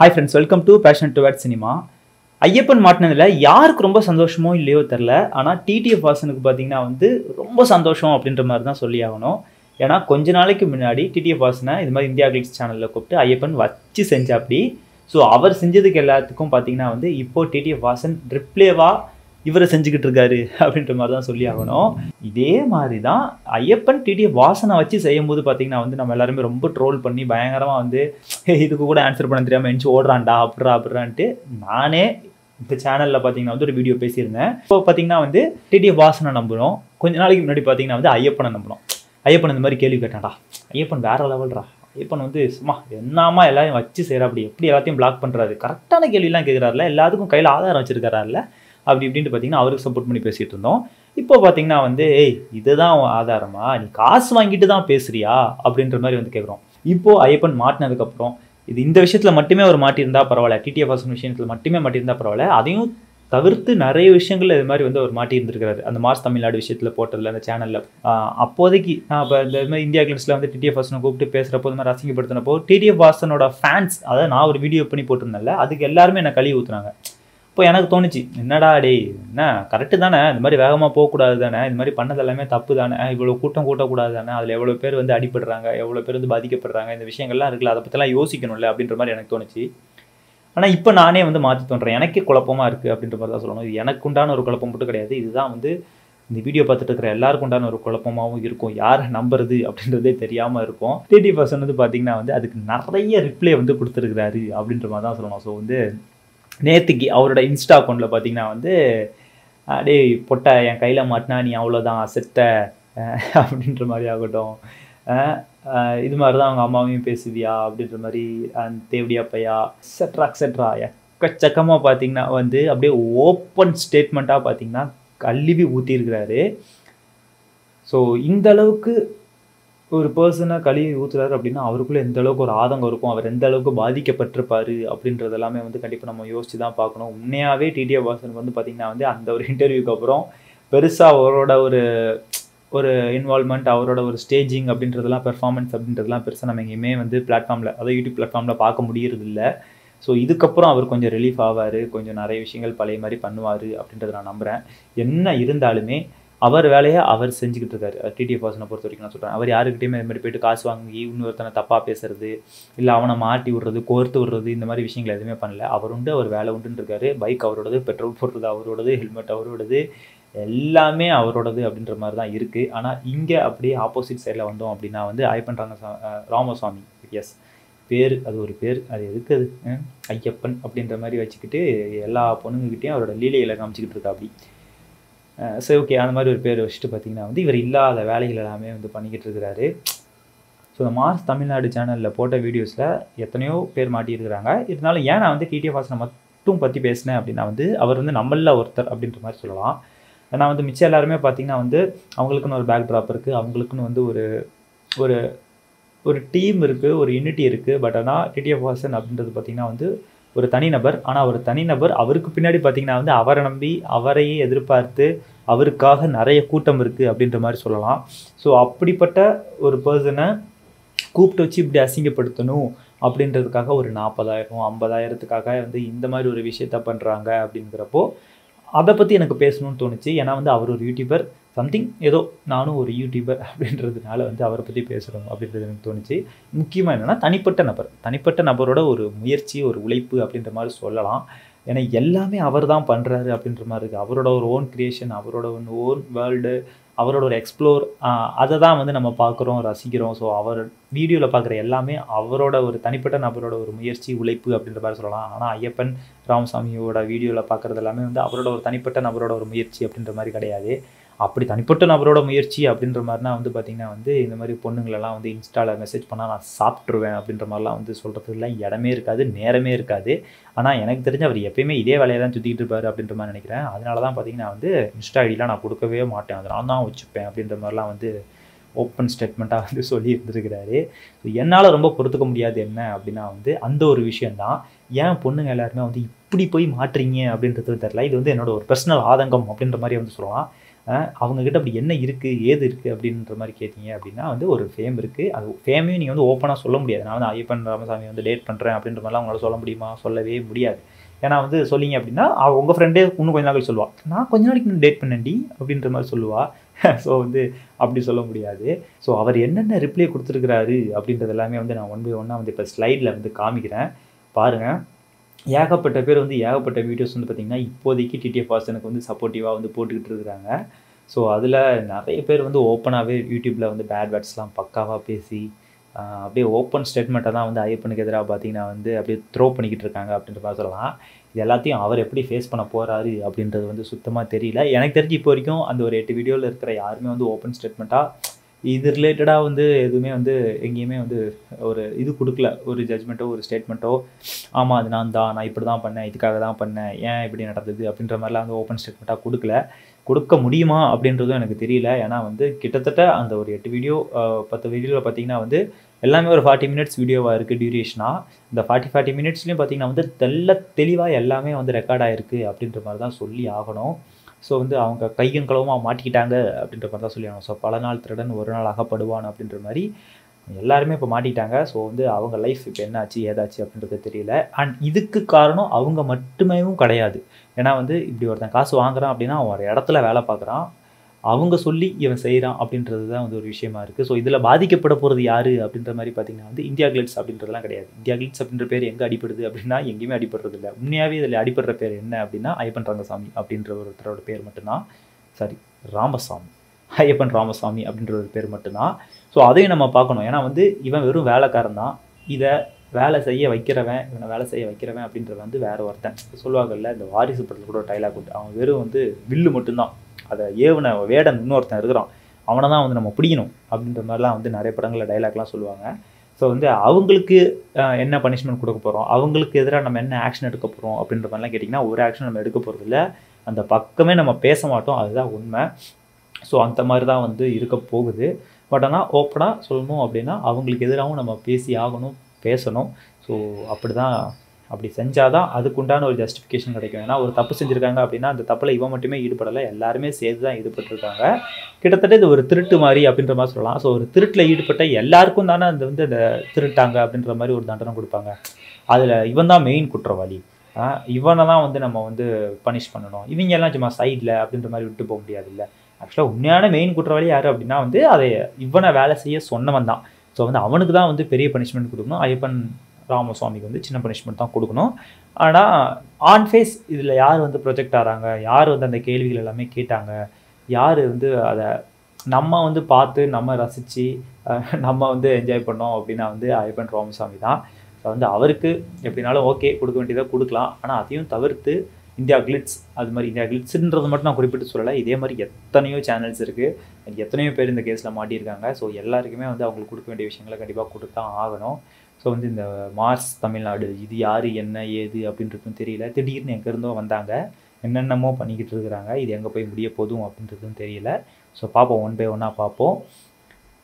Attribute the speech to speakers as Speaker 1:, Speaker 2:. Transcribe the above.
Speaker 1: Hi friends welcome to passion toward cinema Ayyappan மாட்டினதில் யாருக்கு ரொம்ப சந்தோஷமோ இல்லையோ தெரில ஆனால் டிடிஎஃப் வாசனுக்கு பார்த்தீங்கன்னா வந்து ரொம்ப சந்தோஷம் அப்படின்ற மாதிரி தான் சொல்லி ஆகணும். ஏன்னா கொஞ்ச நாளைக்கு முன்னாடி டிடிஎஃப் வாசனை இது மாதிரி இந்தியா கிளிக்ஸ் சேனலில் கூப்பிட்டு ஐயப்பன் வச்சு செஞ்சாப்படி ஸோ அவர் செஞ்சதுக்கு எல்லாத்துக்கும் பார்த்தீங்கன்னா வந்து இப்போது டிடிஎஃப் வாசன் ரிப்ளேவாக இவரை செஞ்சுக்கிட்டு இருக்காரு அப்படின்ற மாதிரி தான் சொல்லி ஆகணும். இதே மாதிரி தான் ஐயப்பன் டிடிஎஃப் வாசனை வச்சு செய்யும் போது பார்த்தீங்கன்னா வந்து நம்ம எல்லாருமே ரொம்ப ட்ரோல் பண்ணி பயங்கரமாக வந்து இதுக்கு கூட ஆன்சர் பண்ண தெரியாமல் எஞ்சி ஓடுறான்டா அப்படிறா அப்படிறான்ட்டு நானே இந்த சேனலில் பார்த்தீங்கன்னா வந்து ஒரு வீடியோ பேசியிருந்தேன். இப்போ பார்த்தீங்கன்னா வந்து டிடிஎஃப் வாசனை நம்புகிறோம் கொஞ்ச நாளைக்கு முன்னாடி பார்த்தீங்கன்னா வந்து ஐயப்பனை நம்புகிறோம் ஐயப்பன் இந்த மாதிரி கேள்வி கேட்டான்டா ஐயப்பன் வேற லெவல்ரா ஐயப்பன் வந்து சும்மா என்னமா எல்லாரையும் வச்சு செய்கிறா அப்படி எப்படி எல்லாத்தையும் பிளாக் பண்ணுறாரு கரெக்டான கேள்விலாம் கேட்குறாருல எல்லாத்துக்கும் கையில் ஆதாரம் வச்சிருக்காருல்ல அப்படி இப்படின்ட்டு பார்த்தீங்கன்னா அவருக்கு சப்போர்ட் பண்ணி பேசிகிட்டு இருந்தோம். இப்போ பார்த்தீங்கன்னா வந்து ஏய் இதுதான் ஆதாரமா? நீ காசு வாங்கிட்டு தான் பேசுறியா? அப்படின்ற மாதிரி வந்து கேட்குறோம் இப்போது ஐயப்பன் மாட்டினதுக்கப்புறம் இது இந்த விஷயத்தில் மட்டுமே அவர் மாட்டியிருந்தா பரவாயில்ல. டிடிஎஃப் வாசன் விஷயத்தில் மட்டுமே மாட்டியிருந்தா பரவாயில்ல. அதையும் தவிர்த்து நிறைய விஷயங்கள் இது மாதிரி வந்து அவர் மாட்டியிருந்திருக்கிறாரு. அந்த மாஸ் தமிழ்நாடு விஷயத்தில் போட்டதில் அந்த சேனலில் அப்போதைக்கு நான் இப்போ இந்த மாதிரி இந்தியா கிளிப்ஸில் வந்து டிடிஎஃப் வாசனை கூப்பிட்டு பேசுகிறப்போ இந்த மாதிரி அசிங்கப்படுத்தினப்போ டிடிஎஃப் வாசனோட ஃபேன்ஸ் அதாவது நான் ஒரு வீடியோ பண்ணி போட்டிருந்தேன்ல அதுக்கு எல்லாருமே என்னை கழுவி ஊற்றுனாங்க இப்போ எனக்கு தோணுச்சு என்னடா டேய் என்ன கரெக்டு தானே இந்த மாதிரி வேகமாக போகக்கூடாது தானே இந்த மாதிரி பண்ணது எல்லாமே தப்பு தானே இவ்வளோ கூட்டம் கூட்டக்கூடாது தானே அதில் எவ்வளோ பேர் வந்து அடிபடுறாங்க எவ்வளோ பேர் வந்து பாதிக்கப்படுறாங்க இந்த விஷயங்கள்லாம் இருக்குல்ல அதை பற்றிலாம் யோசிக்கணும்ல அப்படின்ற மாதிரி எனக்கு தோணுச்சு. ஆனால் இப்போ நானே வந்து மாற்றி தோன்றேன். எனக்கே குழப்பமாக இருக்குது அப்படின்ற மாதிரி தான் சொல்லணும். இது எனக்கு உண்டான ஒரு குழப்பம் மட்டும் கிடையாது. இதுதான் வந்து இந்த வீடியோ பார்த்துட்டு இருக்கிற எல்லாருக்கும் உண்டான ஒரு குழப்பமாகவும் இருக்கும். யாரை நம்புறது அப்படின்றதே தெரியாமல் இருக்கும். டிடி பர்சன் வந்து பார்த்தீங்கன்னா வந்து அதுக்கு நிறைய ரிப்ளை வந்து கொடுத்துருக்குறாரு அப்படின்ற மாதிரி தான் சொல்லணும். ஸோ வந்து நேற்றுக்கு அவரோட இன்ஸ்டா அக்கௌண்ட்டில் பார்த்தீங்கன்னா வந்து அடே பொட்டை என் கையில் மாட்டினா நீ அவ்வளோதான் செத்த அப்படின்ற மாதிரி ஆகட்டும். இது மாதிரி தான் அவங்க அம்மாவையும் பேசுவியா அப்படின்ற மாதிரி அந்த தேவடியா பையா செட்ரா செட்ரா எக்கச்சக்கமாக பார்த்தீங்கன்னா வந்து அப்படியே ஓப்பன் ஸ்டேட்மெண்ட்டாக பார்த்தீங்கன்னா கழுவி ஊற்றிருக்கிறாரு ஸோ இந்த அளவுக்கு ஒரு பர்சனை கழுவி ஊற்றுறாரு அப்படின்னா அவருக்குள்ளே எந்த அளவுக்கு ஒரு ஆதங்கம் இருக்கும் அவர் எந்த அளவுக்கு பாதிக்கப்பட்டிருப்பாரு அப்படின்றது எல்லாமே வந்து கண்டிப்பாக நம்ம யோசிச்சு தான் பார்க்கணும் உண்மையாகவே டிடிஎஃப் வாசன் வந்து பார்த்திங்கன்னா வந்து அந்த ஒரு இன்டர்வியூக்கு அப்புறம் பெருசாக அவரோட ஒரு ஒரு இன்வால்மெண்ட் அவரோட ஒரு ஸ்டேஜிங் அப்படின்றதெல்லாம் பெர்ஃபார்மன்ஸ் அப்படின்றதெல்லாம் பெருசாக நம்ம எங்கேயுமே வந்து பிளாட்ஃபார்மில் அதாவது யூடியூப் பிளாட்ஃபார்மில் பார்க்க முடியறது இல்லை ஸோ இதுக்கப்புறம் அவர் கொஞ்சம் ரிலீஃப் ஆவார் கொஞ்சம் நிறைய விஷயங்கள் பழைய மாதிரி பண்ணுவார் அப்படின்றத நான் நம்புகிறேன் என்ன இருந்தாலுமே அவர் வேலையை அவர் செஞ்சுக்கிட்டு இருக்காரு. டிடி பர்சனை பொறுத்த வரைக்கும் நான் சொல்கிறேன் அவர் யாருக்கிட்டையுமே இது மாதிரி போயிட்டு காசு வாங்கி இன்னொருத்தனை தப்பாக பேசுறது இல்லை அவனை மாட்டி விடுறது கோர்த்து விடுறது இந்த மாதிரி விஷயங்கள் எதுவுமே பண்ணல. அவர் உண்டு அவர் வேலை உண்டுன்னு இருக்காரு. பைக் அவரோடது பெட்ரோல் போடுறது அவரோடது ஹெல்மெட் அவரோடது எல்லாமே அவரோடது அப்படின்ற மாதிரி தான் இருக்குது ஆனால் இங்கே அப்படியே ஆப்போசிட் சைடில் வந்தோம் அப்படின்னா வந்து ஐயப்பன் ரங்க ராமசாமி. எஸ் பேர் அது ஒரு பேர். அது எதுக்கு அது? ஐயப்பன் அப்படின்ற மாதிரி வச்சுக்கிட்டு எல்லா பொண்ணுங்ககிட்டையும் அவரோட லீலைகளை காமிச்சிக்கிட்டு இருக்கா அப்படி சரி ஓகே அந்த மாதிரி ஒரு பேர் வச்சுட்டு பார்த்தீங்கன்னா வந்து இவர் இல்லாத வேலைகள் எல்லாமே வந்து பண்ணிக்கிட்டு இருக்கிறாரு. ஸோ இந்த மார்ஸ் தமிழ்நாடு சேனலில் போட்ட வீடியோஸில் எத்தனையோ பேர் மாட்டியிருக்கிறாங்க. இருந்தாலும் ஏன் நான் வந்து டிடிஎஃப் வாசனை மட்டும் பற்றி பேசினேன் அப்படின்னா வந்து அவர் வந்து நம்மளில் ஒருத்தர் அப்படின்ற மாதிரி சொல்லலாம். ஏன்னா வந்து மிச்சம் எல்லாருமே பார்த்தீங்கன்னா வந்து அவங்களுக்குன்னு ஒரு பேக் ட்ராப் இருக்குது அவங்களுக்குன்னு வந்து ஒரு ஒரு ஒரு டீம் இருக்குது ஒரு யூனிட்டி இருக்குது பட் ஆனால் டிடிஎஃப் வாசன் அப்படின்றது பார்த்தீங்கன்னா வந்து ஒரு தனிநபர் ஆனால் ஒரு தனிநபர் அவருக்கு பின்னாடி பார்த்தீங்கன்னா வந்து அவரை நம்பி அவரையே எதிர்பார்த்து அவருக்காக நிறைய கூட்டம் இருக்குது அப்படின்ற மாதிரி சொல்லலாம். ஸோ அப்படிப்பட்ட ஒரு பர்சனை கூப்பிட்டு வச்சு இப்படி அசிங்கப்படுத்தணும் அப்படின்றதுக்காக ஒரு நாற்பதாயிரம் ஐம்பதாயிரத்துக்காக வந்து இந்த மாதிரி ஒரு விஷயத்த பண்ணுறாங்க அப்படிங்கிறப்போ அதை பற்றி எனக்கு பேசணும்னு தோணுச்சு. ஏன்னா வந்து அவர் ஒரு யூடியூபர் சம்திங் ஏதோ நானும் ஒரு யூடியூபர் அப்படின்றதுனால வந்து அவரை பற்றி பேசுகிறோம் அப்படின்றது எனக்கு தோணுச்சு. முக்கியமாக என்னென்னா தனிப்பட்ட நபர். தனிப்பட்ட நபரோட ஒரு முயற்சி ஒரு உழைப்பு அப்படின்ற மாதிரி சொல்லலாம். ஏன்னா எல்லாமே அவர் தான் பண்ணுறாரு அப்படின்ற மாதிரி இருக்குது அவரோட ஒரு ஓன் கிரியேஷன் அவரோட ஒன் ஓன் வேர்ல்டு அவரோட ஒரு எக்ஸ்ப்ளோர் அதை தான் வந்து நம்ம பார்க்குறோம் ரசிக்கிறோம். ஸோ அவர் வீடியோவில் பார்க்குற எல்லாமே அவரோட ஒரு தனிப்பட்ட நபரோட ஒரு முயற்சி உழைப்பு அப்படின்ற மாதிரி சொல்லலாம். ஆனால் ஐயப்பன் ராமசாமியோட வீடியோவில் பார்க்குறது எல்லாமே வந்து அவரோட ஒரு தனிப்பட்ட நபரோட ஒரு முயற்சி அப்படின்ற மாதிரி கிடையாது. அப்படி தனிப்பட்ட நபரோட முயற்சி அப்படின்ற மாதிரினா வந்து பார்த்திங்கன்னா வந்து இந்த மாதிரி பொண்ணுங்களெல்லாம் வந்து இன்ஸ்டாவில் மெசேஜ் பண்ணால் நான் சாப்பிட்ருவேன் அப்படின்ற மாதிரிலாம் வந்து சொல்கிறதுக்குலாம் இடமே இருக்காது நேரமே இருக்காது. ஆனால் எனக்கு தெரிஞ்சு அவர் எப்பயுமே இதே வேலையை தான் சுற்றிக்கிட்டு இருப்பார் அப்படின்ற மாதிரி நினைக்கிறேன். அதனால தான் பார்த்தீங்கன்னா வந்து இன்ஸ்டா ஐடிலாம் நான் கொடுக்கவே மாட்டேன். அதை நான் தான் வச்சுப்பேன் அப்படின்ற மாதிரிலாம் வந்து ஓப்பன் ஸ்டேட்மெண்ட்டாக வந்து சொல்லி இருந்திருக்கிறாரு. ஸோ என்னால் ரொம்ப பொறுத்துக்க முடியாது என்ன அப்படின்னா வந்து அந்த ஒரு விஷயந்தான் ஏன் பொண்ணுங்க எல்லாருமே வந்து இப்படி போய் மாட்டுறீங்க அப்படின்றது தெரில இது வந்து என்னோட ஒரு பர்சனல் ஆதங்கம் அப்படின்ற மாதிரி வந்து சொல்லலாம். அவங்கக்கிட்ட அப்படி என்ன இருக்குது ஏது இருக்குது அப்படின்ற மாதிரி கேட்டிங்க அப்படின்னா வந்து ஒரு ஃபேம் இருக்குது அது ஃபேமையும் நீங்கள் வந்து ஓப்பனாக சொல்ல முடியாது. நான் வந்து ஐயப்பன் ராமசாமி வந்து டேட் பண்ணுறேன் அப்படின்ற மாதிரிலாம் அவங்களால சொல்ல முடியுமா? சொல்லவே முடியாது. ஏன்னா வந்து சொல்லிங்க அப்படின்னா அவ உங்கள் ஃப்ரெண்டே இன்னும் கொஞ்ச நாள் சொல்லுவாள் நான் கொஞ்ச நாளைக்கு டேட் பண்ணேன்டி அப்படின்ற மாதிரி சொல்லுவாள் ஸோ வந்து அப்படி சொல்ல முடியாது. ஸோ அவர் என்னென்ன ரிப்ளை கொடுத்துருக்கிறாரு அப்படின்றது எல்லாமே வந்து நான் ஒன் பை ஒன்னாக வந்து இப்போ ஸ்லைடில் வந்து காமிக்கிறேன். பாருங்கள் ஏகப்பட்ட பேர் வந்து ஏகப்பட்ட வீடியோஸ் வந்து பார்த்திங்கன்னா இப்போதைக்கு டிடிஎஃப் வாசனுக்கு வந்து சப்போர்ட்டிவாக வந்து போட்டுக்கிட்டு இருக்கிறாங்க. ஸோ அதில் நிறைய பேர் வந்து ஓப்பனாகவே யூடியூப்பில் வந்து பேட் வேர்ட்ஸ்லாம் பக்காவாக பேசி அப்படியே ஓப்பன் ஸ்டேட்மெண்ட்டை தான் வந்து ஐயப்பனுக்கு எதிராக பார்த்தீங்கன்னா வந்து அப்படியே த்ரோ பண்ணிக்கிட்டு இருக்காங்க அப்படின்ற மாதிரி சொல்லலாம். இது எல்லாத்தையும் அவர் எப்படி ஃபேஸ் பண்ண போகிறாரு அப்படின்றது வந்து சுத்தமாக தெரியல. எனக்கு தெரிஞ்சு இப்போ வரைக்கும் அந்த ஒரு எட்டு வீடியோவில் இருக்கிற யாருமே வந்து ஓப்பன் ஸ்டேட்மெண்ட்டாக இது ரிலேட்டடாக வந்து எதுவுமே வந்து எங்கேயுமே வந்து ஒரு இது கொடுக்கல. ஒரு ஜட்ஜ்மெண்ட்டோ ஒரு ஸ்டேட்மெண்ட்டோ ஆமாம் அது நான் தான் நான் இப்படி தான் பண்ணேன் இதுக்காக தான் பண்ணேன் ஏன் இப்படி நடந்தது அப்படின்ற மாதிரிலாம் வந்து ஓப்பன் ஸ்டேட்மெண்ட்டாக கொடுக்கல. கொடுக்க முடியுமா அப்படின்றதும் எனக்கு தெரியல. ஏன்னா வந்து கிட்டத்தட்ட அந்த ஒரு எட்டு வீடியோ பத்து வீடியோவில் பார்த்தீங்கன்னா வந்து எல்லாமே ஒரு ஃபார்ட்டி மினிட்ஸ் வீடியோவாக இருக்குது டியூரேஷனாக இந்த ஃபார்ட்டி ஃபார்ட்டி மினிட்ஸ்லேயும் பார்த்தீங்கன்னா வந்து தெல்ல தெளிவாக எல்லாமே வந்து ரெக்கார்ட் ஆகிருக்கு அப்படின்ற மாதிரி தான் சொல்லி ஆகணும். ஸோ வந்து அவங்க கையும் களவுமாக மாட்டிக்கிட்டாங்க அப்படின்ற மாதிரி தான் சொல்லி ஸோ பல நாள் திருடன் ஒரு நாள் அகப்படுவான் அப்படின்ற மாதிரி எல்லாருமே இப்போ மாட்டிக்கிட்டாங்க. ஸோ வந்து அவங்க லைஃப் இப்போ என்னாச்சு ஏதாச்சு அப்படின்றது தெரியல. அண்ட் இதுக்கு காரணம் அவங்க மட்டுமேவும் கிடையாது. ஏன்னா வந்து இப்படி ஒருத்தன் காசு வாங்குறான் அப்படின்னா அவன் ஒரு இடத்துல வேலை பார்க்குறான். அவங்க சொல்லி இவன் செய்கிறான் அப்படின்றது தான் வந்து ஒரு விஷயமா இருக்குது ஸோ இதில் பாதிக்கப்பட போகிறது யார் அப்படின்ற மாதிரி பார்த்தீங்கன்னா வந்து இந்தியா கிளிட்ஸ் அப்படின்றதுலாம் கிடையாது. இந்தியா கிளிட்ஸ் அப்படின்ற பேர் எங்கே அடிப்படுது அப்படின்னா எங்கேயுமே அடிப்படுறது இல்லை. உண்மையாகவே இதில் அடிப்படுற பேர் என்ன அப்படின்னா ஐயப்பன் ரங்கசாமி அப்படின்ற ஒருத்தரோட பேர் மட்டும்தான். சாரி ராமசாமி. ஐயப்பன் ராமசாமி அப்படின்ற ஒரு பேர் மட்டும்தான். ஸோ அதையும் நம்ம பார்க்கணும். ஏன்னா வந்து இவன் வெறும் வேலைக்காரன் தான். இதை வேலை செய்ய வைக்கிறவன் இவனை வேலை செய்ய வைக்கிறவன் அப்படின்றது வந்து வேற ஒருத்தன். சொல்லுவாங்கல்ல இந்த வாரிசு படத்தில் கூட டைலாக் உண்டு. அவன் வெறும் வந்து வில்லு மட்டும்தான். அதை ஏவன வேடன் இன்னொருத்தன் இருக்கிறான். அவனை தான் வந்து நம்ம பிடிக்கணும் அப்படின்ற மாதிரிலாம் வந்து நிறைய படங்களில் டைலாக்லாம் சொல்லுவாங்க. ஸோ வந்து அவங்களுக்கு என்ன பனிஷ்மெண்ட் கொடுக்க போகிறோம் அவங்களுக்கு எதிராக நம்ம என்ன ஆக்ஷன் எடுக்க போகிறோம் அப்படின்ற மாதிரிலாம் கேட்டிங்கன்னா ஒரு ஆக்ஷன் நம்ம எடுக்க போகிறது இல்லை. அந்த பக்கமே நம்ம பேச மாட்டோம். அதுதான் உண்மை. ஸோ அந்த மாதிரி தான் வந்து இருக்க போகுது. பட் ஆனால் ஓப்பனாக சொல்லணும் அப்படின்னா அவங்களுக்கு எதிராகவும் நம்ம பேசி ஆகணும் பேசணும். ஸோ அப்படி தான் அப்படி செஞ்சால் தான் அதுக்குண்டான ஒரு ஜஸ்டிஃபிகேஷன் கிடைக்கும். ஏன்னா ஒரு தப்பு செஞ்சுருக்காங்க அப்படின்னா அந்த தப்பில் இவன் மட்டுமே ஈடுபடலை. எல்லாருமே சேர்த்து தான் ஈடுபட்டிருக்காங்க. கிட்டத்தட்ட இது ஒரு திருட்டு மாதிரி அப்படின்ற மாதிரி சொல்லலாம். ஸோ ஒரு திருட்டில் ஈடுபட்ட எல்லாருக்கும் தானே அந்த வந்து அந்த திருட்டாங்க அப்படின்ற மாதிரி ஒரு தண்டனை கொடுப்பாங்க. அதில் இவன் தான் மெயின் குற்றவாளி. இவனை தான் வந்து நம்ம வந்து பனிஷ் பண்ணணும். இவங்க எல்லாம் சும்மா சைடில் அப்படின்ற மாதிரி விட்டு போக முடியாது இல்லை ஆக்சுவலாக உண்மையான மெயின் குற்றவாளி யார் அப்படின்னா வந்து அதை இவனை வேலை செய்ய சொன்னவன் தான். ஸோ வந்து அவனுக்கு தான் வந்து பெரிய பனிஷ்மெண்ட் கொடுக்கணும். ஐயப்பன் ராமசுவாமிக்கு வந்து சின்ன பனிஷ்மெண்ட் தான் கொடுக்கணும். ஆனால் ஆன் ஃபேஸ் இதில் யார் வந்து ப்ரொஜெக்ட் ஆகிறாங்க யார் வந்து அந்த கேள்விகள் எல்லாமே கேட்டாங்க? யார் வந்து அதை நம்ம வந்து பார்த்து நம்ம ரசித்து நம்ம வந்து என்ஜாய் பண்ணோம் அப்படின்னா வந்து ஐயப்பன் ராமசாமி தான். ஸோ வந்து அவருக்கு எப்படினாலும் ஓகே கொடுக்க வேண்டியதாக கொடுக்கலாம். ஆனால் அதையும் தவிர்த்து இந்தியா கிளிட்ஸ் அது மாதிரி இந்தியா கிளிட்ஸுன்றது மட்டும் நான் குறிப்பிட்டு சொல்லலை. இதே மாதிரி எத்தனையோ சேனல்ஸ் இருக்குது எத்தனையோ பேர் இந்த கேஸில் மாட்டியிருக்காங்க. ஸோ எல்லாருக்குமே வந்து அவங்களுக்கு கொடுக்க வேண்டிய விஷயங்களை கண்டிப்பாக கொடுத்தா ஆகணும். ஸோ வந்து இந்த மார்ஸ் தமிழ்நாடு இது யார் என்ன ஏது அப்படின்றதும் தெரியல. திடீர்னு எங்கே இருந்தோ வந்தாங்க. என்னென்னமோ பண்ணிக்கிட்டு இருக்கிறாங்க. இது எங்கே போய் முடிய போதும் அப்படின்றதும் தெரியல. ஸோ பார்ப்போம். ஒன் பை ஒன்னாக பார்ப்போம்.